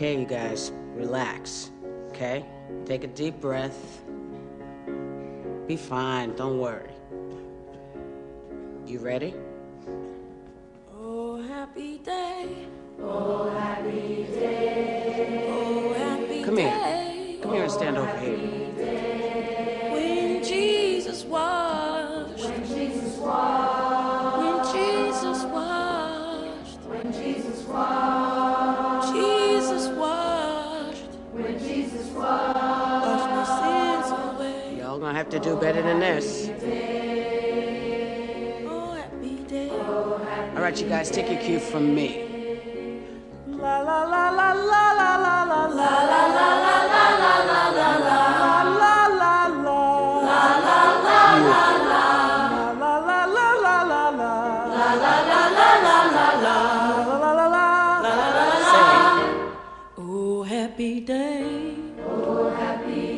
Okay, you guys, relax. Okay? Take a deep breath. Be fine, don't worry. You ready? Oh, happy day. Oh, happy day. Oh, happy Come here. Come here and stand over here. When Jesus washed. When Jesus washed. When Jesus washed. When Jesus have to do better than this. All right, you guys, take your cue from me. La la la la la la la la la la la la. happy day. Oh, happy